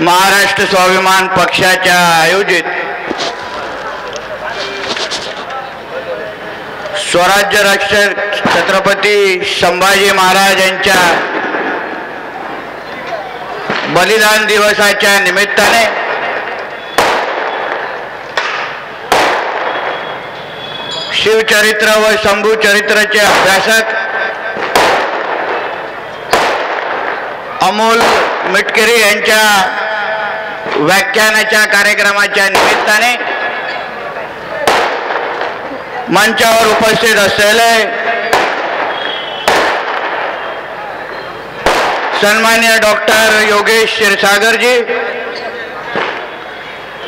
महाराष्ट्र स्वाभिमान पक्षाच्या आयोजित स्वराज्य रक्षक छत्रपती संभाजी महाराज यांच्या बलिदान दिवसाच्या निमित्ताने शिवचरित्र व शंभू चरित्राचे अभ्यासक अमोल मिटकरी यांच्या व्याख्यानाच्या कार्यक्रमाच्या निमित्ताने मंचावर उपस्थित असलेले सन्मान्य डॉक्टर योगेश क्षीरसागरजी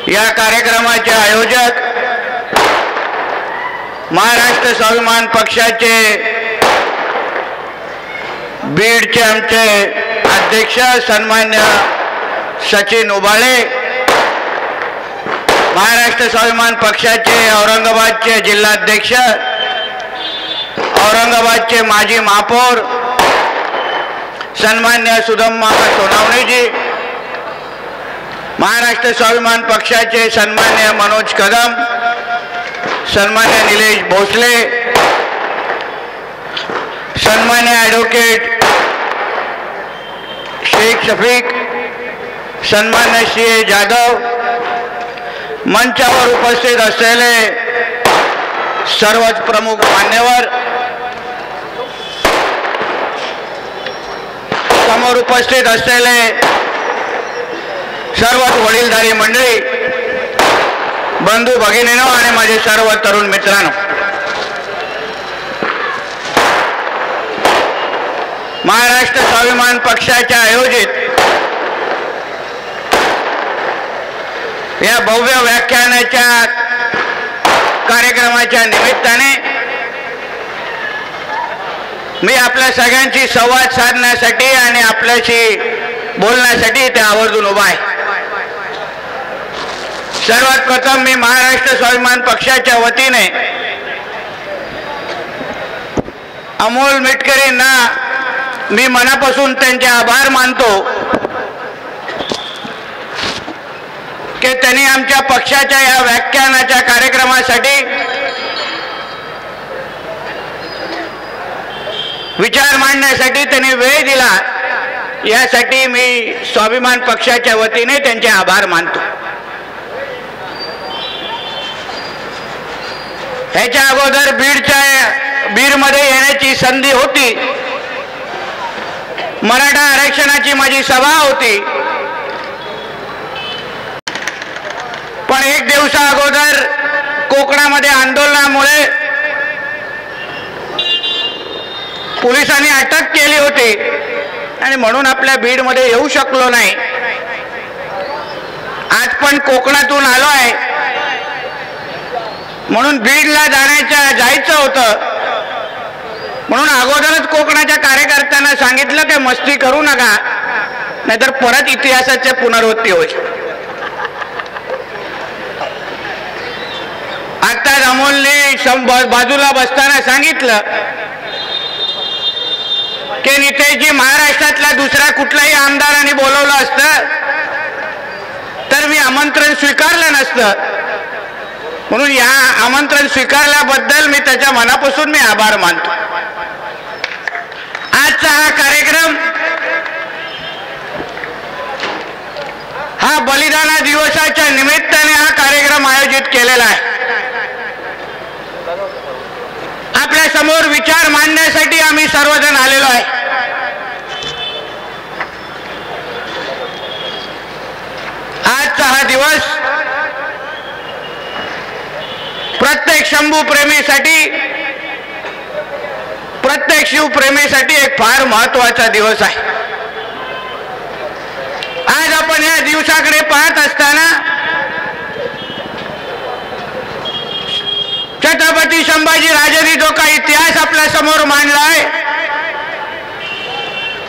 या कार्यक्रमाचे आयोजक महाराष्ट्र स्वाभिमान पक्षाचे बीडचे आमचे अध्यक्ष सन्मान्य सचिन उबाळे. महाराष्ट्र स्वाभिमान पक्षाचे औरंगाबादचे जिल्हाध्यक्ष औरंगाबादचे माजी महापौर सन्मान्य सुधम्मा सोनावणेजी महाराष्ट्र स्वाभिमान पक्षाचे सन्मान्य मनोज कदम सन्मान्य निलेश भोसले सन्मान्य ॲडव्होकेट शेख शफीक सन्मान्य श्री ए जाधव मंचावर उपस्थित असलेले सर्वच प्रमुख मान्यवर समोर उपस्थित असलेले सर्वच वडीलधारी मंडळी बंधू भगिनीनो आणि माझे सर्व तरुण मित्रांनो. महाराष्ट्र स्वाभिमान पक्षाच्या आयोजित या भव्य व्याख्यानाच्या कार्यक्रमाच्या निमित्ताने मी आपल्या सगळ्यांशी संवाद साधण्यासाठी आणि आपल्याशी बोलण्यासाठी इथे आवर्जून उभा आहे. सर्वात प्रथम मी महाराष्ट्र स्वाभिमान पक्षाच्या वतीने अमोल मिटकरींना मी मनापासून त्यांचे आभार मानतो. की त्यांनी आमच्या पक्षाच्या या व्याख्यानाच्या कार्यक्रमासाठी विचार मांडण्यासाठी त्यांनी वेळ दिला. यासाठी मी स्वाभिमान पक्षाच्या वतीने त्यांचे आभार मानतो. ह्याच्या अगोदर बीडच्या बीडमध्ये येण्याची संधी होती. मराठा आरक्षणाची माझी सभा होती. पण एक दिवसा अगोदर कोकणामध्ये आंदोलनामुळे पोलिसांनी अटक केली होती. आणि म्हणून आपल्या बीडमध्ये येऊ शकलो नाही. आज पण कोकणातून आलो आहे म्हणून बीडला जाण्याच्या जायचं होतं. म्हणून अगोदरच कोकणाच्या कार्यकर्त्यांना सांगितलं की मस्ती करू नका. नाहीतर परत इतिहासाचे पुनरावृत्ती होईल. आता अमोलने बाजूला बसताना सांगितलं की नितेशजी महाराष्ट्रातला दुसरा कुठलाही आमदारांनी बोलवलं असतं तर मी आमंत्रण स्वीकारलं नसतं. म्हणून या आमंत्रण स्वीकारल्याबद्दल मी त्याच्या मनापासून मी आभार मानतो. आजचा हा कार्यक्रम हा बलिदाना दिवसाच्या निमित्ताने हा कार्यक्रम आयोजित केलेला आहे. आपल्यासमोर विचार मांडण्यासाठी आम्ही सर्वजण आलेलो आहे. आजचा हा दिवस प्रत्येक शंभू प्रेमीसाठी प्रत्येक शिवप्रेमीसाठी एक फार महत्त्वाचा दिवस आहे. आज आपण या दिवसाकडे पाहत असताना छत्रपती संभाजी राजांनी जो काही इतिहास आपल्यासमोर मांडला आहे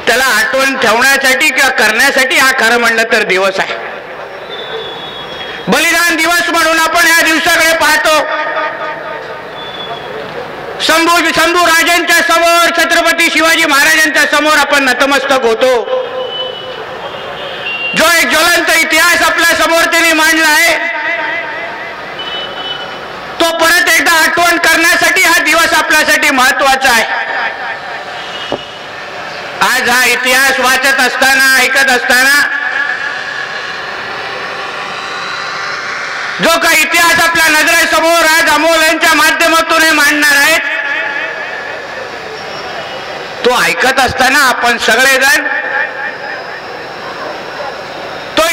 त्याला आठवण ठेवण्यासाठी किंवा करण्यासाठी हा खरं म्हणलं तर दिवस आहे. बलिदान दिवस म्हणून आपण या दिवसाकडे पाहतो. शंभू शंभू राजांच्या समोर छत्रपती शिवाजी महाराजांच्या समोर आपण नतमस्तक होतो. जो एक ज्वलंत इतिहास आपल्यासमोर त्यांनी मांडला आहे तो परत एकदा आठवण करण्यासाठी हा दिवस आपल्यासाठी महत्त्वाचा आहे. आज हा इतिहास वाचत असताना ऐकत असताना जो काही इतिहास आपल्या नजरेसमोर आज अमोल यांच्या माध्यमातून हे मांडणार आहेत तो ऐकत असताना आपण सगळेजण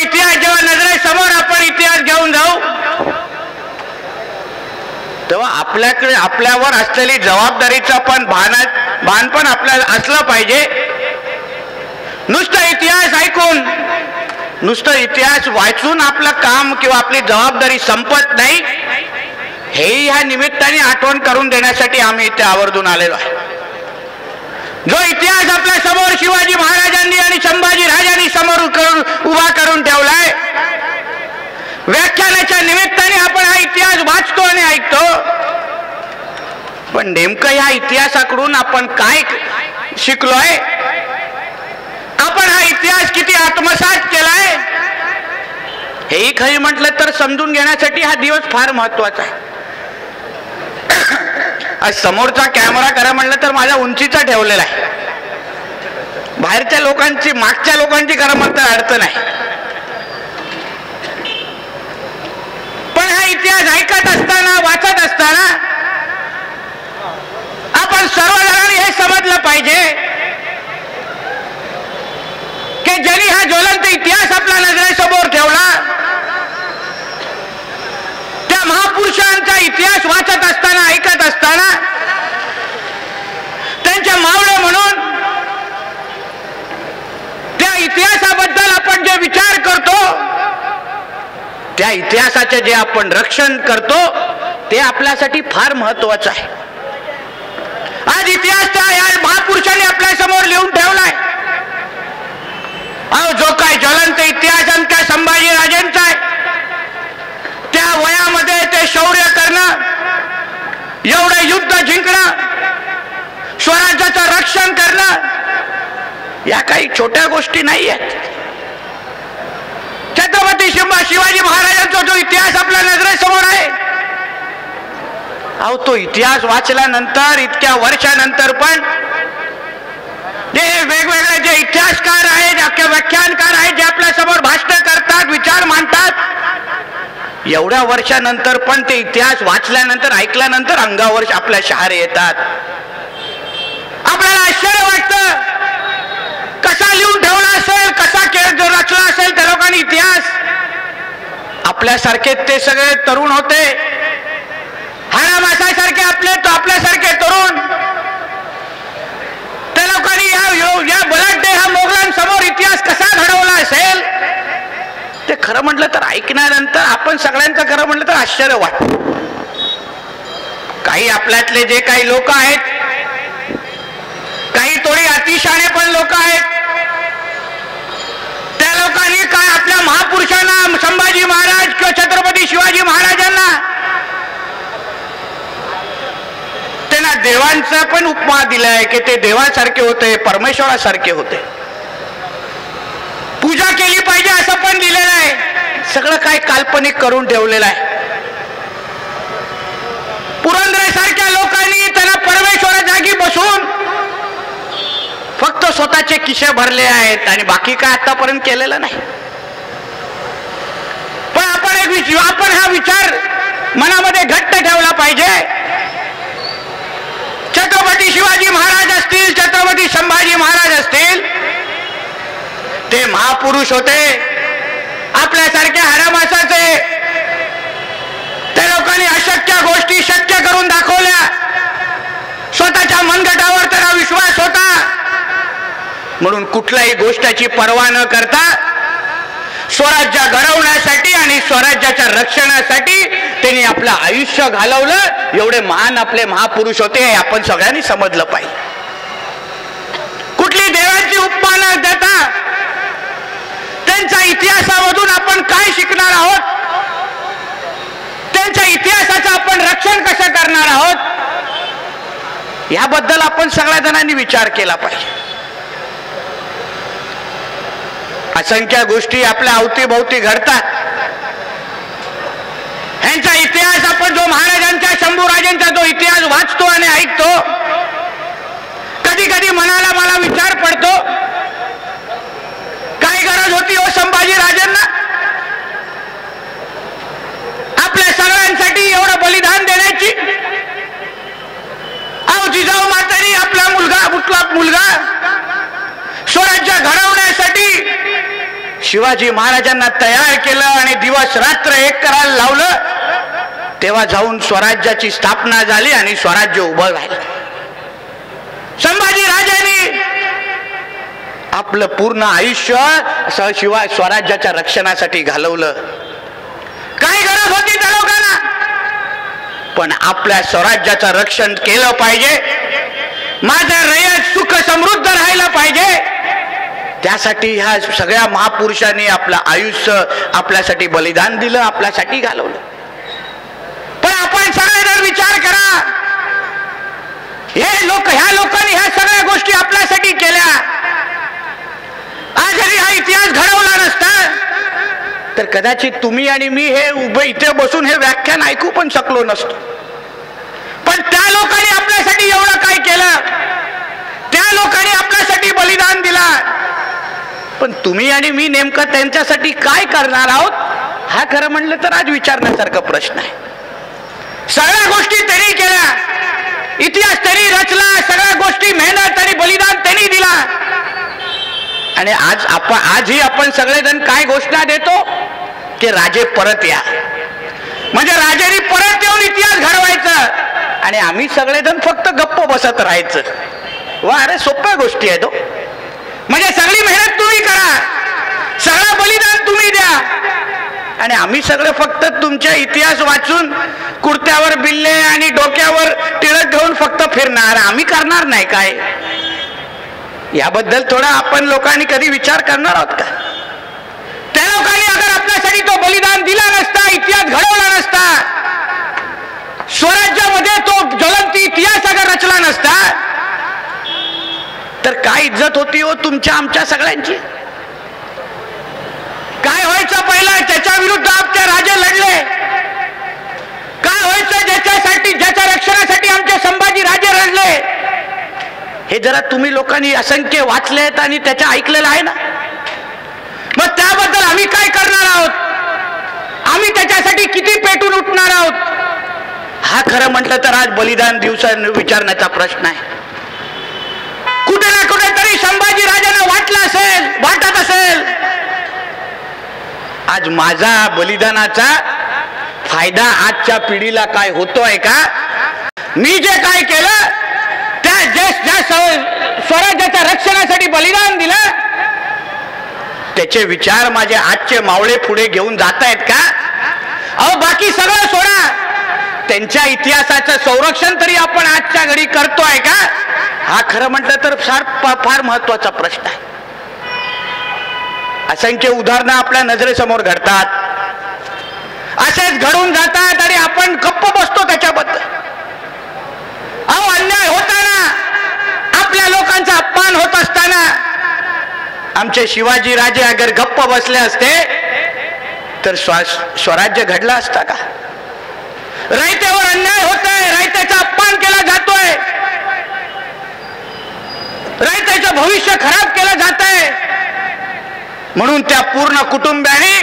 इतिहास जेव्हा नजरेसमोर आपण इतिहास घेऊन जाऊ. तेव्हा आपल्याकडे आपल्यावर असलेली जबाबदारीचं पण भान भान पण आपल्याला असलं पाहिजे. नुसतं इतिहास ऐकून नुसतं इतिहास वाचून आपलं काम किंवा आपली जबाबदारी संपत नाही. हे ह्या निमित्ताने आठवण करून देण्यासाठी आम्ही इथे आवर्जून आलेलो आहे. जो इतिहास आपल्यासमोर शिवाजी महाराजांनी आणि संभाजी राजांनी समोर करून उभा करून ठेवलाय व्याख्यानाच्या निमित्ताने आपण हा इतिहास वाचतो आणि ऐकतो. पण नेमकं ह्या इतिहासाकडून आपण काय शिकलोय? आपण हा इतिहास किती आत्मसात केलाय? हेही खरी म्हटलं तर समजून घेण्यासाठी हा दिवस फार महत्त्वाचा आहे. समोरचा कॅमेरा करा म्हणलं तर माझ्या उंचीचा ठेवलेला आहे. बाहेरच्या लोकांची मागच्या लोकांची करा म्हणता अडचण आहे. पण हा इतिहास ऐकत असताना वाचत असताना आपण सर्वजणांनी हे समजलं पाहिजे की जरी हा ज्वलंत इतिहास आपल्या नजरेसमोर ठेवला महापुरुषांचा इतिहास वाचत असताना ऐकत असताना त्यांच्या मावळं म्हणून त्या इतिहासाबद्दल आपण जे विचार करतो त्या इतिहासाचे जे आपण रक्षण करतो ते आपल्यासाठी फार महत्वाचं आहे. आज इतिहास त्या या महापुरुषांनी आपल्यासमोर लिहून ठेवलाय. अहो जो काय ज्वलंत इतिहास आणि संभाजी राजेंचा आहे त्या वयामध्ये ते शौर्य करणं एवढं युद्ध जिंकणं स्वराज्याचं रक्षण करणं या काही छोट्या गोष्टी नाही आहेत छत्रपती शिंबा शिवाजी महाराजांचा जो इतिहास आपल्या नजरेसमोर आहे अहो तो इतिहास वाचल्यानंतर इतक्या वर्षानंतर पण जे वेगवेगळे जे इतिहासकार आहेत व्याख्यानकार आहेत जे आपल्यासमोर भाष्य करतात विचार मांडतात एवढ्या वर्षानंतर पण ते इतिहास वाचल्यानंतर ऐकल्यानंतर अंगावर आपल्या शहारे येतात. आपल्याला आश्चर्य वाटतं. कसा लिहून ठेवला असेल कसा जो रचला असेल त्या लोकांनी इतिहास. आपल्यासारखे ते सगळे तरुण होते. हाणा मासासारखे आपले तो आपल्यासारखे तरुण. त्या लोकांनी या या बलाढ्य हा मोगलांसमोर इतिहास कसा घडवला असेल? ते खरं म्हटलं तर ऐकण्यानंतर आपण सगळ्यांचं खरं म्हटलं तर आश्चर्य वाटत. काही आपल्यातले जे काही लोक आहेत काही थोडी अतिशाणे पण लोक आहेत त्या लोकांनी काय आपल्या महापुरुषांना संभाजी महाराज किंवा छत्रपती शिवाजी महाराजांना त्यांना देवांचा पण उपमा दिलाय की ते देवासारखे होते परमेश्वरासारखे होते. पूजा केली पाहिजे असं पण लिहिलेलं आहे. सगळं काय काल्पनिक करून ठेवलेलं आहे. पुरंदरेसारख्या लोकांनी त्याला परमेश्वरा जागी बसून फक्त स्वतःचे किशे भरले आहेत आणि बाकी काय आतापर्यंत केलेलं नाही. पण आपण एक आपण हा विचार मनामध्ये घट्ट ठेवला पाहिजे. छत्रपती शिवाजी महाराज असतील छत्रपती संभाजी महाराज असतील ते महापुरुष होते. आपल्यासारख्या हरामासाचे त्या लोकांनी अशक्य गोष्टी शक्य करून दाखवल्या. स्वतःच्या मनगटावर त्याला विश्वास होता. म्हणून कुठल्याही गोष्टीची पर्वा न करता स्वराज्य घडवण्यासाठी आणि स्वराज्याच्या रक्षणासाठी त्यांनी आपलं आयुष्य घालवलं. एवढे महान आपले महापुरुष होते हे आपण सगळ्यांनी समजलं पाहिजे कुठली देवाची उपमा न देता त्यांच्या इतिहासामधून आपण काय शिकणार आहोत? त्यांच्या इतिहासाचं आपण रक्षण कसं करणार आहोत? याबद्दल आपण सगळ्या जणांनी विचार केला पाहिजे. असंख्य गोष्टी आपल्या अवतीभोवती घडतात. ह्यांचा इतिहास आपण जो महाराजांच्या शंभूराजांचा जो इतिहास वाचतो आणि ऐकतो कधी कधी मनाला मला विचार पडतो गरज होती हो संभाजी राजांना. आपल्या सगळ्यांसाठी एवढं बलिदान देण्याची. अहो जिजाऊ मातानी आपला मुलगा कुठला मुलगा? स्वराज्य घडवण्यासाठी शिवाजी महाराजांना तयार केलं आणि दिवस रात्र एक करायला लावलं तेव्हा जाऊन स्वराज्याची स्थापना झाली आणि स्वराज्य उभं राहिलं. संभाजी आपलं पूर्ण आयुष्य शिवाय स्वराज्याच्या रक्षणासाठी घालवलं. काय गरज होती त्या लोकांना. पण आपल्या स्वराज्याचं रक्षण केलं पाहिजे. माझं रयत सुख समृद्ध राहायला पाहिजे. त्यासाठी ह्या सगळ्या महापुरुषांनी आपलं आयुष्य आपल्यासाठी बलिदान दिलं आपल्यासाठी घालवलं. पण आपण सगळेजण विचार करा हे लोक ह्या लोकांनी ह्या सगळ्या गोष्टी आपल्यासाठी केल्या. आज जरी हा इतिहास घडवला नसता. तर कदाचित तुम्ही आणि मी हे उभे इथे बसून हे व्याख्यान ऐकू पण शकलो नसतो. पण त्या लोकांनी आपल्यासाठी एवढं काय केलं? त्या लोकांनी आपल्यासाठी बलिदान दिला. पण तुम्ही आणि मी नेमकं त्यांच्यासाठी काय करणार आहोत? हा खरं म्हणलं तर आज विचारण्यासारखा प्रश्न आहे. सगळ्या गोष्टी त्यांनी केल्या. इतिहास त्यांनी रचला सगळ्या गोष्टी मेहनत आणि बलिदान त्यांनी दिला. आणि आज आपण आजही आपण सगळेजण काय घोषणा देतो? की राजे परत या. म्हणजे राजांनी परत येऊन इतिहास घडवायचा. आणि आम्ही सगळेजण फक्त गप्प बसत राहायचं. वा अरे सोप्या गोष्टी आहेत हो. म्हणजे सगळी मेहनत तुम्ही करा. सगळं बलिदान तुम्ही द्या. आणि आम्ही सगळं फक्त तुमच्या इतिहास वाचून कुर्त्यावर बिल्ले आणि डोक्यावर टिळक घेऊन फक्त फिरणार. आम्ही करणार नाही काय? याबद्दल थोडा आपण लोकांनी कधी विचार करणार आहोत का? त्या लोकांनी अगर आपल्यासाठी तो बलिदान दिला नसता इतिहास घडवला नसता स्वराज्यामध्ये तो ज्वलंती इतिहास अगर रचला नसता तर काय इज्जत होती हो तुमच्या आमच्या सगळ्यांची? काय व्हायचं पहिलं त्याच्या विरुद्ध आमचे राजे लढले काय व्हायचं ज्याच्यासाठी ज्याच्या रक्षणासाठी आमचे संभाजी राजे लढले हे जरा तुम्ही लोकांनी असंख्य वाचले आहेत आणि त्याच्या ऐकलेलं आहे ना? मग त्याबद्दल आम्ही काय करणार आहोत? आम्ही त्याच्यासाठी किती पेटून उठणार आहोत? हा खरं म्हटलं तर आज बलिदान दिवसा विचारण्याचा प्रश्न आहे. कुठे ना कुठे तरी संभाजी राजांना वाटलं असेल वाटत असेल. आज माझा बलिदानाचा फायदा आजच्या पिढीला काय होतोय का? मी जे काय केलं ज्या स्वराज्याच्या रक्षणासाठी बलिदान दिलं त्याचे विचार माझे आजचे मावळे पुढे घेऊन जात आहेत का? अहो बाकी सगळं सोडा. त्यांच्या इतिहासाचं संरक्षण तरी आपण आजच्या घडी करतोय का? हा खरं म्हटलं तर फार फार महत्त्वाचा प्रश्न आहे. असंख्य उदाहरणं आपल्या नजरेसमोर घडतात. असेच घडून जातात आणि आपण गप्प बसतो त्याच्याबद्दल अहो अन्याय होताना आपल्या निर्माण होत असताना आमचे शिवाजी राजे अगर गप्प बसले असते तर स्वराज्य घडला असता का? रयतेवर अन्याय होत आहे रयतेचा अपमान केला जातोय. रयतेचं भविष्य खराब केलं जात आहे म्हणून त्या पूर्ण कुटुंबाने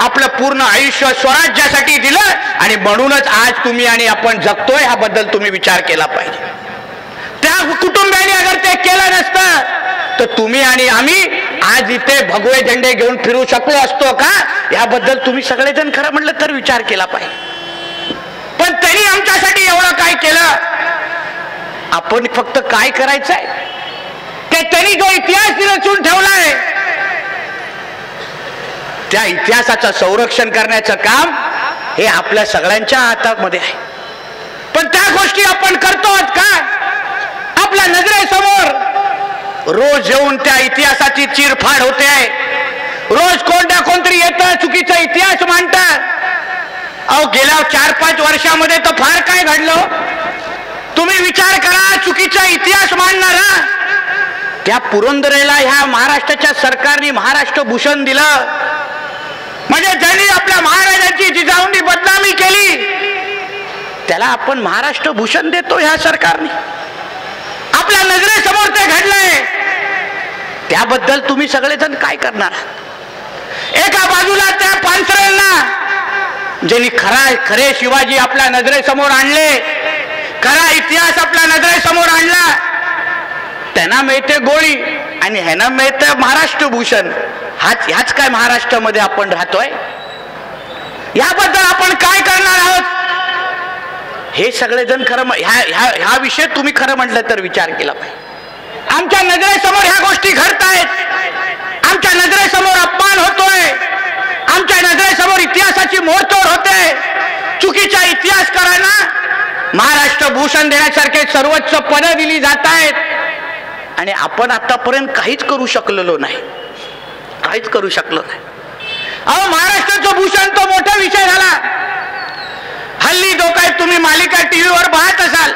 आपलं पूर्ण आयुष्य स्वराज्यासाठी दिलं आणि म्हणूनच आज तुम्ही आणि आपण जगतोय ह्याबद्दल तुम्ही विचार केला पाहिजे. कुटुंबियांनी कुटुंबाने अगर ते केलं नसतं तर तुम्ही आणि आम्ही आज इथे भगवे झेंडे घेऊन फिरू शकलो असतो का? याबद्दल तुम्ही सगळेजण खरं म्हटलं तर विचार केला पाहिजे. पण त्यांनी आमच्यासाठी एवढं काय केलं? आपण फक्त काय करायचंय? ते त्यांनी जो इतिहास रचून ठेवलाय त्या इतिहासाचं संरक्षण करण्याचं काम हे आपल्या सगळ्यांच्या हातामध्ये आहे पण त्या गोष्टी आपण करतो का आपल्या नजरेसमोर रोज येऊन त्या इतिहासाची चिरफाड होते. आहे रोज कोणत्या कोणतरी येतं चुकीचा इतिहास मांडतात अहो गेल्या चार पाच वर्षामध्ये तर फार काय घडलं. तुम्ही विचार करा चुकीचा इतिहास मांडणारा त्या पुरंदरेला ह्या महाराष्ट्राच्या सरकारने महाराष्ट्र भूषण दिलं. म्हणजे ज्यांनी आपल्या महाराजांची जिजाऊंनी बदनामी केली त्याला आपण महाराष्ट्र भूषण देतो ह्या सरकारने. आपल्या नजरेसमोर ते घडलंय. त्याबद्दल तुम्ही सगळेजण काय करणार? एका बाजूला त्या पानसरेंना ज्यांनी खरा खरे शिवाजी आपल्या नजरेसमोर आणले खरा इतिहास आपल्या नजरेसमोर आणला त्यांना मिळते गोळी आणि ह्यांना मिळतं महाराष्ट्र भूषण हाच ह्याच काय महाराष्ट्रामध्ये आपण राहतोय? याबद्दल आपण काय करणार आहोत? हे सगळेजण खरं ह्या ह्या ह्या विषय तुम्ही खरं म्हटलं तर विचार केला पाहिजे. आमच्या नजरेसमोर ह्या गोष्टी घडतायत. आमच्या नजरेसमोर अपमान होतोय. आमच्या नजरेसमोर इतिहासाची मोडतोड होते. चुकीच्या इतिहासकारांना महाराष्ट्र भूषण देण्यासारखे सर्वोच्च पद दिली जात आहेत आणि आपण आतापर्यंत काहीच करू शकलेलो नाही. काहीच करू शकलो नाही. अहो महाराष्ट्राचं भूषण तो मोठा विषय झाला. हल्ली जो काय तुम्ही मालिका टीव्हीवर पाहत असाल.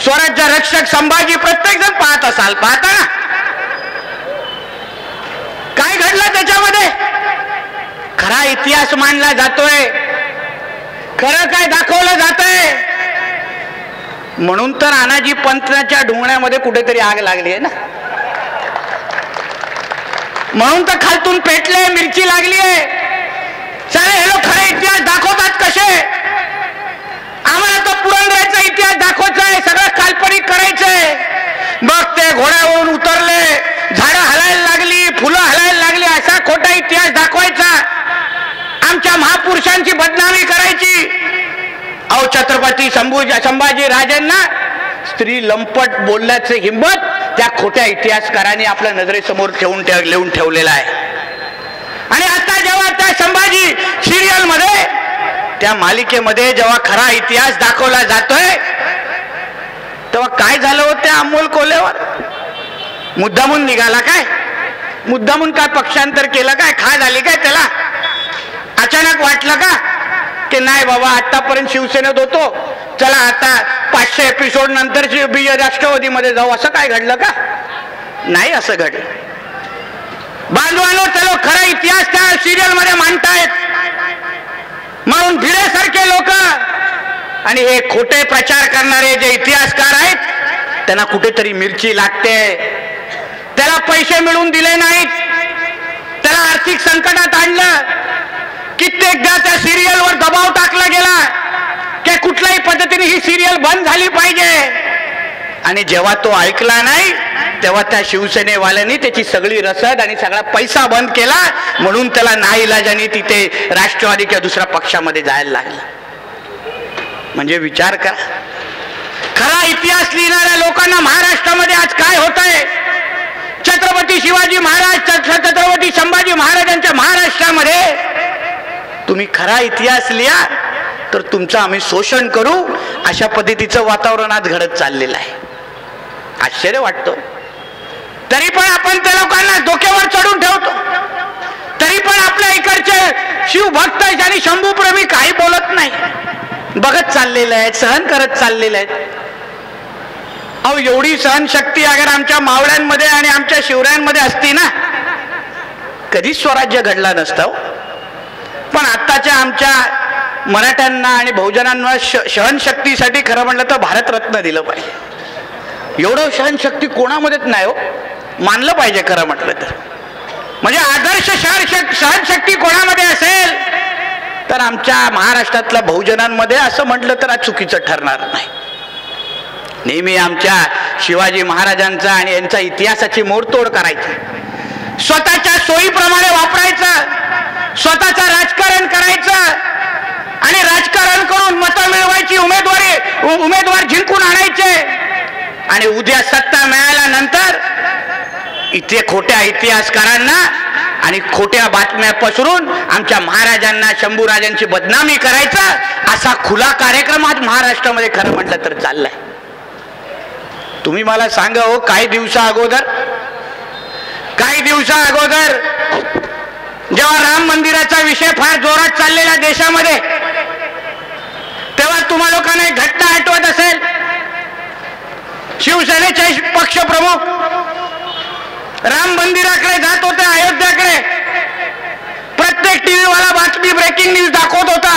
स्वराज्य रक्षक संभाजी प्रत्येक जण पाहत असाल. पाहता ना? काय घडलं त्याच्यामध्ये? खरा इतिहास मानला जातोय. खरं काय दाखवलं जातंय? म्हणून तर अनाजी पंथाच्या ढोंगण्यामध्ये कुठेतरी आग लागली आहे ना? म्हणून तर खालतून पेटले मिरची लागली आहे. सारे हे लोक खरे इतिहास दाखवतात कसे? आम्हाला तो पुरंदराचा इतिहास दाखवायचा आहे सगळं काल्पनिक करायचंय. मग ते घोड्यावरून उतरले झाडं हलायला लागली फुलं हलायला लागली असा खोटा इतिहास दाखवायचा. आमच्या महापुरुषांची बदनामी करायची. अहो छत्रपती संभूजी संभाजी राजांना स्त्री लंपट बोलण्याचे हिंमत त्या खोट्या इतिहासकारांनी आपल्या नजरेसमोर ठेवून ठेव लिहून ठेवलेला आहे आणि आता जेव्हा त्या संभाजी सिरियलमध्ये त्या मालिकेमध्ये जेव्हा खरा इतिहास दाखवला जातोय तेव्हा काय झालं होतं त्या अमोल कोल्हेवर? मुद्दामून निघाला काय? मुद्दामून काय पक्षांतर केलं काय? खा झाली काय त्याला? अचानक वाटलं का? की नाही बाबा आतापर्यंत शिवसेनेत होतो. चला आता पाचशे एपिसोड नंतर राष्ट्रवादीमध्ये जाऊ. असं काय घडलं का? नाही असं घडलं. बांधवानो चलो खरा इतिहास त्या सिरियलमध्ये मांडतायत. म्हणून भिडेसारखे लोक. आणि हे खोटे प्रचार करणारे जे इतिहासकार आहेत त्यांना कुठेतरी मिरची लागते. त्याला पैसे मिळून दिले नाहीत. त्याला आर्थिक संकटात आणलं. कित्येकदा त्या सिरियलवर दबाव टाकला गेला. की कुठल्याही पद्धतीने ही सिरियल बंद झाली पाहिजे. आणि जेव्हा तो ऐकला नाही तेव्हा त्या शिवसेनेवाल्यांनी त्याची सगळी रसद आणि सगळा पैसा बंद केला. म्हणून त्याला नाईलाजाने तिथे राष्ट्रवादी किंवा दुसऱ्या पक्षामध्ये जायला लागला. म्हणजे विचार करा. खरा इतिहास लिहिणाऱ्या लोकांना महाराष्ट्रामध्ये आज काय होत आहे छत्रपती शिवाजी महाराज छत्रपती संभाजी महाराजांच्या महाराष्ट्रामध्ये तुम्ही खरा इतिहास लिहा तर तुमचं आम्ही शोषण करू. अशा पद्धतीचं वातावरण आज घडत चाललेलं आहे. आश्चर्य वाटतं. तरी पण आपण त्या लोकांना डोक्यावर चढून ठेवतो. तरी पण आपल्या इकडचे शिवभक्त आणि शंभूप्रमी काही बोलत नाही. बघत चाललेले आहेत सहन करत चाललेले आहेत. अहो एवढी सहनशक्ती अगर आमच्या मावळ्यांमध्ये आणि आमच्या शिवरायांमध्ये असती ना कधीच स्वराज्य घडला नसतं. पण आत्ताच्या आमच्या मराठ्यांना आणि बहुजनांना सहनशक्तीसाठी खरं म्हटलं तर भारतरत्न दिलं पाहिजे. एवढं सहनशक्ती कोणामध्येच नाही हो. मानलं पाहिजे खरं म्हटलं तर. म्हणजे आदर्श सहनशक्ती सहनशक्ती कोणामध्ये असेल तर आमच्या महाराष्ट्रातल्या बहुजनांमध्ये असं म्हटलं तर आज चुकीचं ठरणार नाही. नेहमी आमच्या शिवाजी महाराजांचा आणि यांचा इतिहासाची मोडतोड करायची. स्वतःच्या सोयीप्रमाणे वापरायचं स्वतःचं राजकारण करायचं आणि राजकारण करून मतं मिळवायची उमेदवारी उमेदवार जिंकून आणायचे. आणि उद्या सत्ता मिळाल्यानंतर इथे खोट्या इतिहासकारांना आणि खोट्या बातम्या पसरून आमच्या महाराजांना शंभूराजांची बदनामी करायचा असा खुला कार्यक्रम आज महाराष्ट्रामध्ये खरं म्हटलं तर चाललाय. तुम्ही मला सांगा हो काही दिवसा अगोदर? काही दिवसा अगोदर? जेव्हा राम मंदिराचा विषय फार जोरात चाललेला देशामध्ये तेव्हा तुम्हा लोकांना एक घटना आठवत असेल. शिवसेनेचे पक्षप्रमुख राम मंदिराकडे जात होते अयोध्याकडे. प्रत्येक टीव्ही वाला बातमी ब्रेकिंग न्यूज दाखवत होता.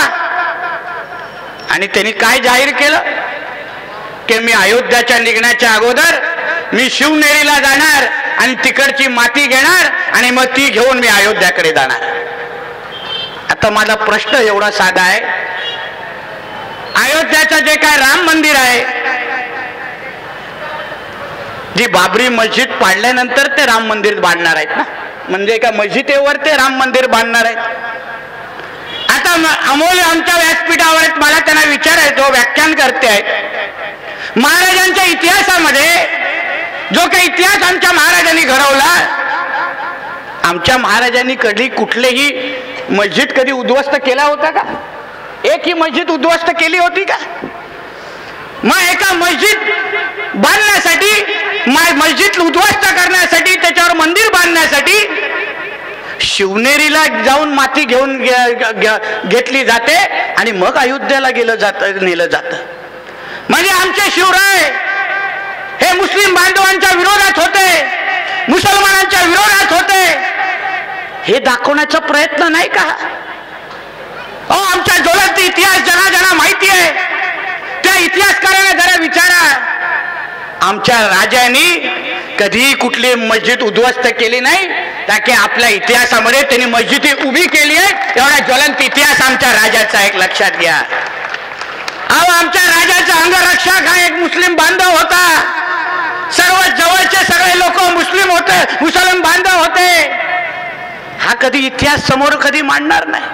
आणि त्यांनी काय जाहीर केलं? की मी अयोध्याच्या निघण्याच्या अगोदर मी शिवनेरीला जाणार आणि तिकडची माती घेणार आणि मग ती घेऊन मी अयोध्याकडे जाणार. आता माझा प्रश्न एवढा साधा आहे. अयोध्याचं जे काय राम मंदिर आहे जी बाबरी मस्जिद पाडल्यानंतर ते राम मंदिर बांधणार आहेत ना. म्हणजे एका मस्जिदेवर ते राम मंदिर बांधणार आहेत. आता अमोल आमच्या व्यासपीठावर आहेत. मला त्यांना विचारायचो व्याख्यान करते आहेत. महाराजांच्या इतिहासामध्ये जो काही इतिहास आमच्या महाराजांनी घडवला आमच्या महाराजांनी कधी कुठलेही मस्जिद कधी उद्ध्वस्त केला होता का? एक ही मस्जिद उद्ध्वस्त केली होती का? मग एका मस्जिद बांधण्यासाठी मस्जिद उद्ध्वस्त करण्यासाठी त्याच्यावर मंदिर बांधण्यासाठी शिवनेरीला जाऊन माती घेऊन घेतली जाते आणि मग अयोध्येला गेलं जात नेलं जात. म्हणजे आमचे शिवराय हे मुस्लिम बांधवांच्या विरोधात होते मुसलमानांच्या विरोधात होते. हे दाखवण्याचा प्रयत्न नाही का? अहो आमच्या ज्वलंत इतिहास जना जना माहिती आहे त्या इतिहासकाराने जरा विचारा. आमच्या राजांनी कधी कुठली मस्जिद उद्ध्वस्त केली नाही. की आपल्या इतिहासामध्ये त्यांनी मस्जिद उभी केली आहे एवढा ज्वलंत इतिहास आमच्या राजाचा एक लक्षात घ्या. अहो आमच्या राजाचा अंगरक्षक हा एक मुस्लिम बांधव होता. सर्व जवळचे सगळे लोक मुस्लिम होते मुसलम बांधव होते. हा कधी इतिहास समोर कधी मांडणार नाही.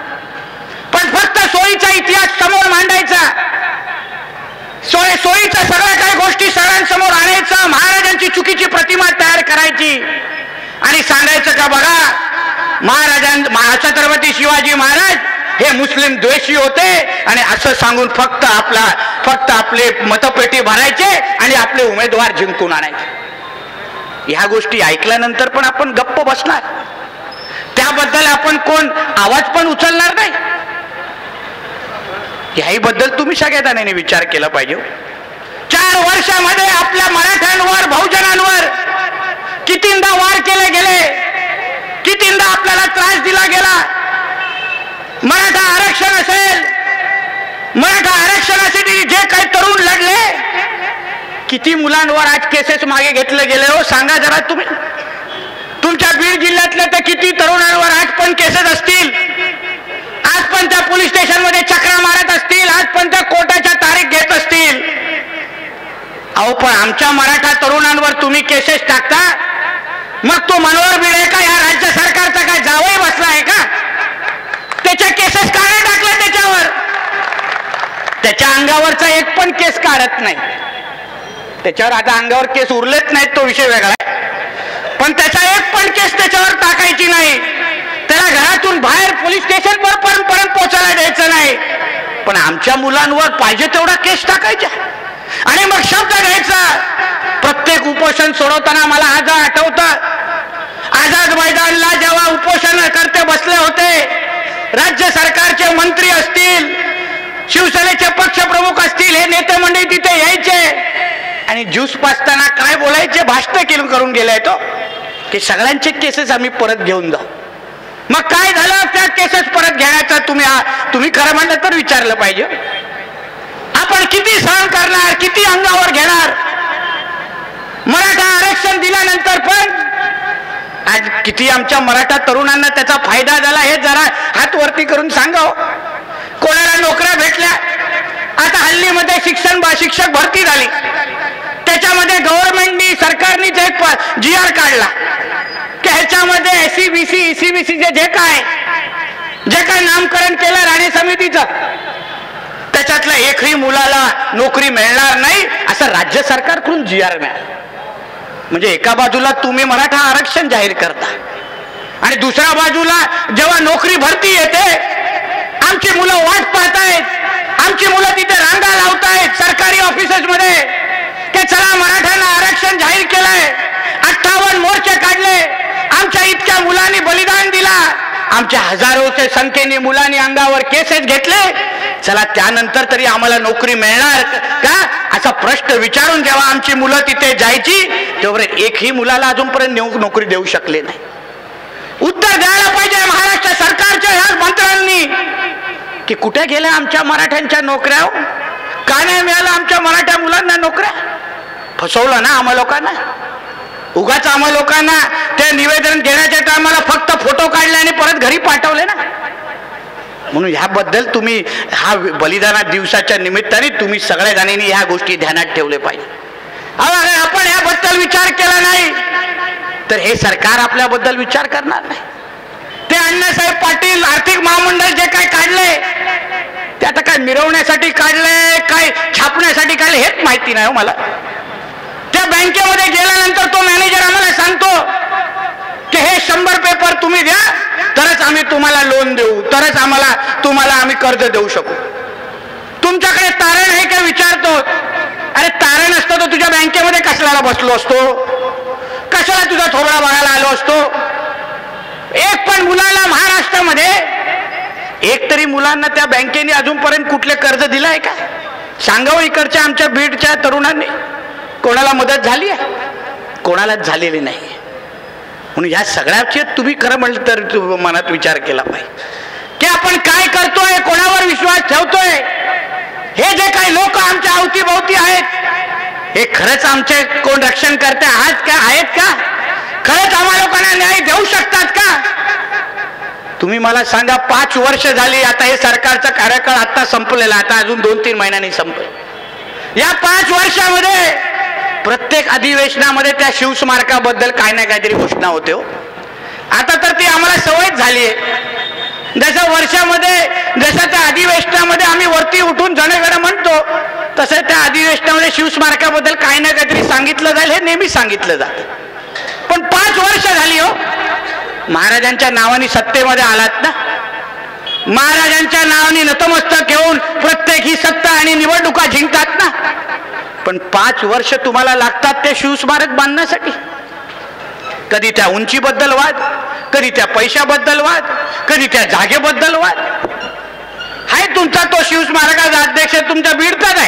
पण फक्त सोयीचा इतिहास समोर मांडायचा. सोय सोयीचा सगळ्या काही गोष्टी सगळ्यांसमोर आणायचं महाराजांची चुकीची प्रतिमा तयार करायची. आणि सांगायचं का बघा महाराजां छत्रपती शिवाजी महाराज हे मुस्लिम द्वेषी होते आणि असं सांगून फक्त आपला फक्त आपले मतपेटी भरायचे आणि आपले उमेदवार जिंकून आणायचे. ह्या गोष्टी ऐकल्यानंतर पण आपण गप्प बसणार. त्याबद्दल आपण कोण आवाज पण उचलणार नाही. ह्याहीबद्दल तुम्ही सगळ्या विचार केला पाहिजे. चार वर्षामध्ये आपल्या मराठ्यांवर बहुजनांवर कितींदा वार केले गेले कितींदा आपल्याला त्रास दिला गेला. मराठा आरक्षण असेल मराठा आरक्षणासाठी जे काही तरुण लढले किती मुलांवर आज केसेस मागे घेतले गेले हो सांगा जरा तुम्ही. तुमच्या बीड जिल्ह्यातल्या तर किती तरुणांवर आज पण केसेस असतील? आज पण त्या पोलीस स्टेशनमध्ये चक्रा मारत असतील. आज पण त्या कोर्टाच्या तारीख घेत असतील. अहो पण आमच्या मराठा तरुणांवर तुम्ही केसेस टाकता? मग तो मनोहर बिडे का? या राज्य सरकारचा काय जावई बसला आहे का? त्याच्या केसेस का टाकल्या त्याच्यावर? त्याच्या अंगावरचा एक पण केस काढत नाही. त्याच्यावर आता अंगावर केस उरलेच नाहीत तो विषय वेगळा पण त्याचा एक पण केस त्याच्यावर टाकायची नाही. बाहेर पोलीस स्टेशन वर पर्यंत पोचायला द्यायचं नाही. पण आमच्या मुलांवर पाहिजे तेवढा केस टाकायचा. आणि मग शब्द घ्यायचा. प्रत्येक उपोषण सोडवताना मला आज आठवत. आझाद मैदानला जेव्हा उपोषण करते बसले होते राज्य सरकारचे मंत्री असतील शिवसेनेचे पक्ष प्रमुख असतील हे नेते मंडळी तिथे यायचे. आणि ज्यूस पाचताना काय बोलायचे भाषण करून गेलाय तो की सगळ्यांचे केसेस आम्ही परत घेऊन जाऊ. मग काय झालं त्या केसेस परत घेण्याचा? तुम्ही तुम्ही खरं म्हणलं तर विचारलं पाहिजे. आपण किती सहन करणार किती अंगावर घेणार? मराठा आरक्षण दिल्यानंतर पण आज किती आमच्या मराठा तरुणांना त्याचा फायदा झाला हे जरा हात वरती करून सांगाव. कोणाला नोकऱ्या भेटल्या? आता हल्लीमध्ये शिक्षण शिक्षक भरती झाली. त्याच्यामध्ये गव्हर्नमेंटनी सरकारनीच एक जी आर काढला. की ह्याच्यामध्ये C B C C B J J काय? जे काय नामकरण केलं राणे समितीचं. त्याच्यातल्या एकही मुलाला नोकरी मिळणार नाही असं राज्य सरकारकडून जी आर मिळालं. म्हणजे एका बाजूला तुम्ही मराठा आरक्षण जाहीर करता. आणि दुसऱ्या बाजूला जेव्हा नोकरी भरती येते आमची मुलं वाट पाहतायत. आमची मुलं तिथे रांगा लावतायत सरकारी ऑफिसेस मध्ये ते चला मराठ्यांना आरक्षण जाहीर केलंय. अठ्ठावन्न मोर्चे काढले. आमच्या इतक्या मुलांनी बलिदान दिला. आमच्या हजारोच्या संख्येने मुलांनी अंगावर केसेस घेतले. चला त्यानंतर तरी आम्हाला नोकरी मिळणार का? असा प्रश्न विचारून जेव्हा आमची मुलं तिथे जायची तेव्हा एकही मुलाला अजूनपर्यंत नोकरी देऊ शकले नाही. उत्तर द्यायला पाहिजे महाराष्ट्र सरकारच्या ह्या मंत्र्यांनी की कुठे गेल्या आमच्या मराठ्यांच्या नोकऱ्या हो? का नाही मिळालं आमच्या मराठ्या मुलांना नोकऱ्या? फसवलं ना आम्हा लोकांना? उगाच आम्हा लोकांना ते निवेदन घेण्याच्या टायमाला फक्त फोटो काढले आणि परत घरी पाठवले ना. म्हणून ह्याबद्दल तुम्ही हा बलिदाना दिवसाच्या निमित्ताने तुम्ही सगळ्या जणांनी ह्या गोष्टी ध्यानात ठेवले पाहिजे. आपण याबद्दल विचार केला नाही. तर हे सरकार आपल्याबद्दल विचार करणार नाही. ते अण्णासाहेब पाटील आर्थिक महामंडळ जे काय काढले ते आता काय मिरवण्यासाठी काढले काय छापण्यासाठी काढले हेच माहिती नाही हो मला. बँकेमध्ये गेल्यानंतर तो मॅनेजर आम्हाला सांगतो की हे शंभर पेपर तुम्ही द्या तरच आम्ही तुम्हाला लोन देऊ तरच आम्हाला तुम्हाला आम्ही कर्ज देऊ शकू. तुमच्याकडे तारण आहे का? विचारतो. अरे तारण असतं तर तुझ्या बँकेमध्ये कशाला बसलो असतो? कशाला तुझा थोबडा बघायला आलो असतो? एक पण मुलाला महाराष्ट्रामध्ये एक तरी मुलांना त्या बँकेने अजूनपर्यंत कुठले कर्ज दिलं आहे का? सांगावं इकडच्या आमच्या बीडच्या तरुणांनी. कोणाला मदत झाली आहे? कोणालाच झालेली नाही म्हणून या सगळ्याचे तुम्ही खरं म्हटलं तर मनात विचार केला पाहिजे. की आपण काय करतोय कोणावर विश्वास ठेवतोय? हे जे काही लोक आमच्या अवतीभोवती आहेत हे खरंच आमचे कोण रक्षण करते आहात का आहेत का? खरंच आम्हा लोकांना न्याय देऊ शकतात का? तुम्ही मला सांगा पाच वर्ष झाली आता हे सरकारचा कार्यकाळ आता संपलेला आता अजून दोन तीन महिन्यांनी संपल. या पाच वर्षामध्ये प्रत्येक अधिवेशनामध्ये त्या शिवस्मारकाबद्दल काही ना काहीतरी घोषणा होते हो. आता तर ती आम्हाला सवयच झाली आहे. जसं वर्षामध्ये जसं त्या अधिवेशनामध्ये आम्ही वरती उठून जनगण म्हणतो तसं त्या अधिवेशनामध्ये शिवस्मारकाबद्दल काही ना काहीतरी सांगितलं जाईल हे नेहमी सांगितलं जातं. पण पाच वर्ष झाली हो. महाराजांच्या नावाने सत्तेमध्ये आलात ना? महाराजांच्या नावाने नतमस्तक घेऊन प्रत्येक ही सत्ता आणि निवडणुका जिंकतात ना? पण पाच वर्ष तुम्हाला लागतात ते शिवस्मारक बांधण्यासाठी. कधी त्या उंचीबद्दल वाद कधी त्या पैशाबद्दल वाद कधी त्या जागेबद्दल वाद. हाय तुमचा तो शिवस्मारकाचा अध्यक्ष तुमच्या बीडचा आहे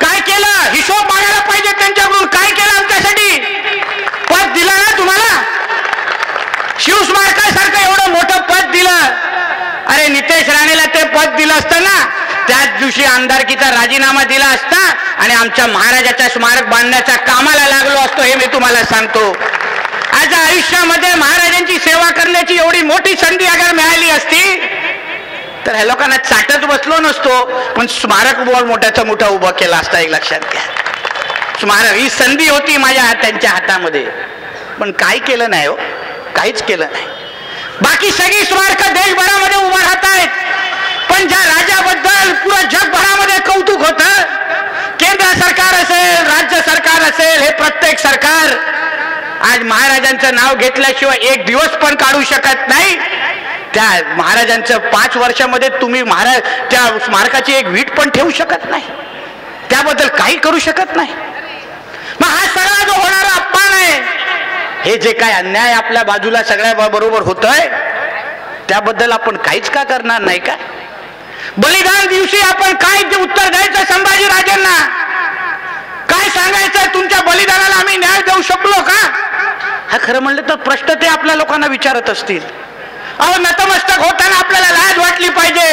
काय केलं? हिशोब मागायला पाहिजे त्यांच्याकडून. काय केलं आमच्यासाठी? पद दिलं ना तुम्हाला? शिवस्मारकासारखं एवढं मोठं पद दिलं. अरे नितेश राणेला ते पद दिलं असतं ना? त्याच दिवशी आमदारकीचा राजीनामा दिला असता आणि आमच्या महाराजाच्या स्मारक बांधण्याच्या कामाला लागलो असतो हे मी तुम्हाला सांगतो. आज आयुष्यामध्ये महाराजांची सेवा करण्याची एवढी मोठी संधी अगर मिळाली असती तर ह्या लोकांना चाटत बसलो नसतो पण स्मारक बोल मोठ्याचा मोठा उभा केला असता एक लक्षात घ्या. स्मारक ही संधी होती माझ्या त्यांच्या हातामध्ये. पण काय केलं नाही हो काहीच केलं नाही. बाकी सगळी स्मारक देशभरामध्ये उभा राहत आहेत पण ज्या राजाबद्दल पुरा जगभरामध्ये कौतुक होत केंद्र सरकार असेल राज्य सरकार असेल हे प्रत्येक सरकार आज महाराजांचं नाव घेतल्याशिवाय एक दिवस पण काढू शकत नाही. त्या महाराजांचं पाच वर्षामध्ये तुम्ही महाराज त्या स्मारकाची एक वीट पण ठेवू शकत नाही. त्याबद्दल काही करू शकत नाही. मग हा सगळा जो होणारा अपमान आहे हे जे काय अन्याय आपल्या बाजूला सगळ्या बरोबर होतोय त्याबद्दल आपण काहीच का करणार नाही का? बलिदान दिवशी आपण काय उत्तर द्यायचं संभाजी राजांना? काय सांगायचं? तुमच्या बलिदानाला आम्ही न्याय देऊ शकलो का? हा खरं म्हणलं तर प्रश्न ते आपल्या लोकांना विचारत असतील. अहो नतमस्तक होताना आपल्याला लाज वाटली पाहिजे.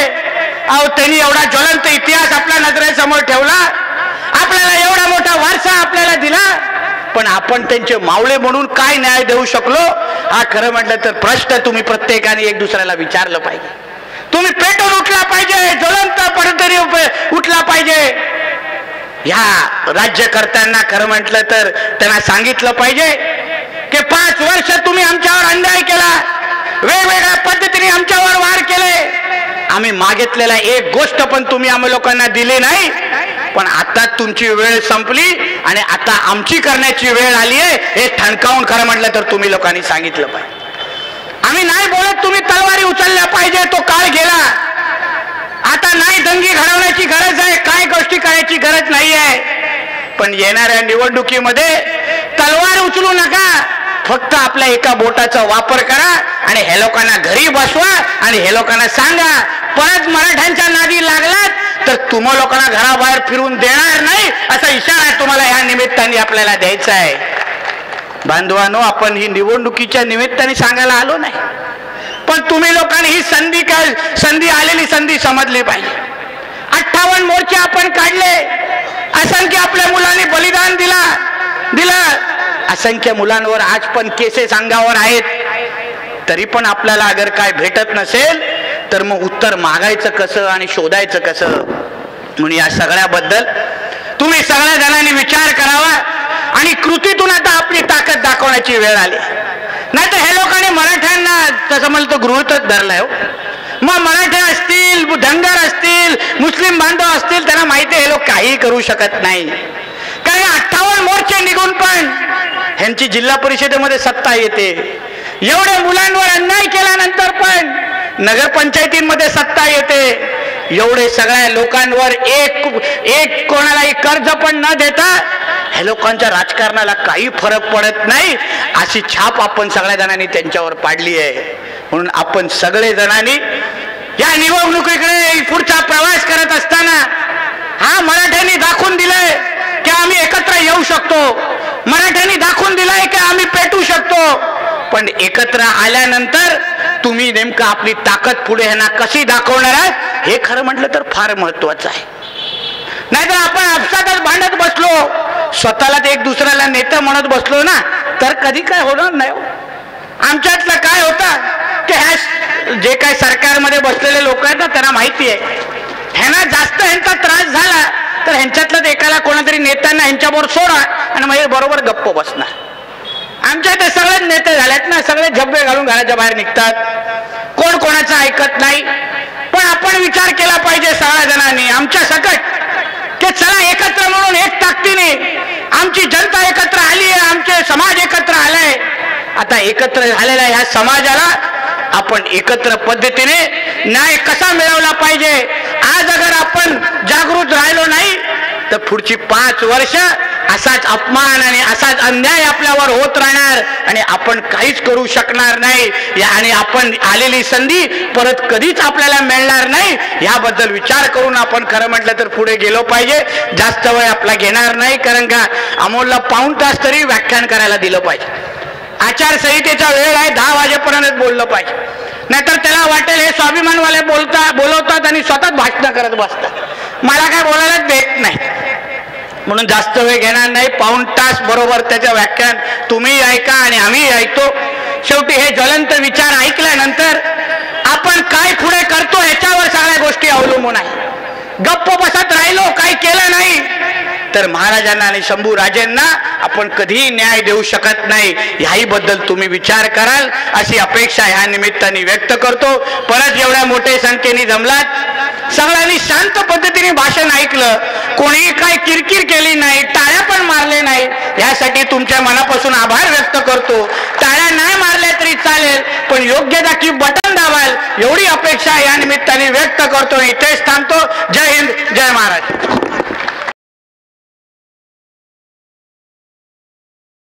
अहो त्यांनी एवढा ज्वलंत इतिहास आपल्या नजरेसमोर ठेवला. आपल्याला एवढा मोठा वारसा आपल्याला दिला. पण आपण त्यांचे मावळे म्हणून काय न्याय देऊ शकलो? हा खरं म्हटलं तर प्रश्न तुम्ही प्रत्येकाने एक दुसऱ्याला विचारलं पाहिजे. तुम्ही पेटून उठला पाहिजे ज्वलंत पडतरी उठला पाहिजे. ह्या राज्यकर्त्यांना खरं म्हटलं तर त्यांना सांगितलं पाहिजे की पाच वर्ष तुम्ही आमच्यावर अन्याय केला. वेगवेगळ्या पद्धतीने आमच्यावर वार केले. आम्ही मागितलेला एक गोष्ट पण तुम्ही आम्ही लोकांना दिली नाही. पण आता तुमची वेळ संपली आणि आता आमची करण्याची वेळ आली आहे हे ठणकावून खरं म्हटलं तर तुम्ही लोकांनी सांगितलं पाहिजे. आम्ही नाही बोलत तुम्ही तलवारी उचलल्या पाहिजे तो काळ गेला. आता नाही दंगी घडवण्याची गरज आहे काय गोष्टी करायची गरज नाही आहे पण येणाऱ्या निवडणुकीमध्ये तलवार उचलू नका. फक्त आपल्या एका बोटाचा वापर करा आणि हे लोकांना घरी बसवा आणि हे लोकांना सांगा परत मराठ्यांच्या नादी लागलात तर तुम्हा लोकांना घराबाहेर फिरून देणार नाही असा इशारा तुम्हाला या निमित्ताने आपल्याला द्यायचा आहे. बांधवानो आपण ही निवडणुकीच्या निमित्ताने सांगायला आलो नाही. पण तुम्ही लोकांनी ही संधी काय संधी आलेली संधी समजली पाहिजे. अठ्ठावन्न मोर्चे आपण काढले. असंख्य आपल्या मुलांनी बलिदान दिला दिला. असंख्य मुलांवर आज पण केसेस अंगावर आहेत. तरी पण आपल्याला अगर काय भेटत नसेल तर मग उत्तर मागायचं कसं आणि शोधायचं कसं? म्हणून या सगळ्याबद्दल तुम्ही सगळ्या जणांनी विचार करावा. आणि कृतीतून आता आपली ताकद दाखवण्याची वेळ आली. नाही तर हे लोकांनी मराठ्यांना तसं म्हणलं तो गृहतच धरलाय हो. मग मराठे असतील धनगर असतील मुस्लिम बांधव असतील त्यांना माहिती आहे हे लोक काही करू शकत नाही. कारण अठ्ठावन्न मोर्चे निघून पण ह्यांची जिल्हा परिषदेमध्ये सत्ता येते. एवढ्या मुलांवर अन्याय केल्यानंतर पण नगरपंचायतींमध्ये सत्ता येते. एवढे सगळ्या लोकांवर एक एक कोणालाही कर्ज पण न देता ह्या लोकांच्या राजकारणाला काही फरक पडत नाही. अशी छाप आपण सगळ्या जणांनी त्यांच्यावर पाडली आहे. म्हणून आपण सगळे जणांनी या निवडणुकीकडे पुढचा प्रवास करत असताना हा मराठ्यांनी दाखवून दिलंय की आम्ही एकत्र येऊ शकतो. मराठ्यांनी दाखवून दिलंय की आम्ही पेटू शकतो. पण एकत्र आल्यानंतर तुम्ही नेमकं आपली ताकद पुढे ह्यांना कशी दाखवणार आहात हे खरं म्हटलं तर फार महत्वाचं आहे. नाहीतर आपण आपसातच भांडत बसलो स्वतःलाच एक दुसऱ्याला नेतं म्हणत बसलो ना तर कधी काय होणार नाही हो. आमच्यातलं काय होतं की ह्या जे काय सरकारमध्ये बसलेले लोक आहेत ना त्यांना माहिती आहे. ह्यांना जास्त ह्यांचा त्रास झाला तर ह्यांच्यातलं एकाला कोणातरी नेत्यांना ह्यांच्याबरोबर सोडा आणि मग बरोबर गप्प बसणार. आमच्या इथे सगळेच नेते झालेत ना सगळे झब्बे घालून घराच्या बाहेर निघतात. कोण कोणाचं ऐकत नाही. पण आपण विचार केला पाहिजे सगळ्या जणांनी आमच्या सकट ते चला एकत्र म्हणून एक ताकदीने आमची जनता एकत्र आली आहे आमचे समाज एकत्र आलाय. आता एकत्र झालेल्या ह्या समाजाला आपण एकत्र पद्धतीने न्याय कसा मिळवला पाहिजे? आज अगर आपण जागृत राहिलो नाही तर पुढची पाच वर्ष असाच अपमान आणि असाच अन्याय आपल्यावर होत राहणार आणि आपण काहीच करू शकणार नाही. आणि आपण आलेली संधी परत कधीच आपल्याला मिळणार नाही. याबद्दल विचार करून आपण खरं म्हटलं तर पुढे गेलो पाहिजे. जास्त वेळ आपला घेणार नाही कारण का अमोलला पाऊण तास तरी व्याख्यान करायला दिलं पाहिजे. आचारसंहितेचा वेळ आहे दहा वाजेपर्यंत बोललं पाहिजे. नाहीतर त्याला वाटेल हे स्वाभिमानवाले बोलता बोलवतात आणि स्वतःच भाषण करत बसतात. मला काय बोलायलाच देत नाही. म्हणून जास्त वेळ घेणार नाही. पाऊन तास बरोबर त्याचं व्याख्यान तुम्ही ऐका आणि आम्ही ऐकतो. शेवटी हे ज्वलंत विचार ऐकल्यानंतर आपण काय पुढे करतो ह्याच्यावर सगळ्या गोष्टी अवलंबून आहे. गप्प बसत राहिलो काही केलं नाही. तर महाराजांना आणि शंभू राजेंना आपण कधीही न्याय देऊ शकत नाही. ह्याही बद्दल तुम्ही विचार कराल अशी अपेक्षा ह्या निमित्ताने व्यक्त करतो. परत एवढ्या मोठ्या संख्येने जमलात सगळ्यांनी शांत पद्धतीने भाषण ऐकलं. कोणीही काय किरकिर केली नाही टाळ्या पण मारले नाही. यासाठी तुमच्या मनापासून आभार व्यक्त करतो. टाळ्या नाही मारल्या तरी चालेल पण योग्य जागी बटन दाबाल एवढी अपेक्षा या निमित्ताने व्यक्त करतो इथेच थांबतो. जय हिंद जय महाराज.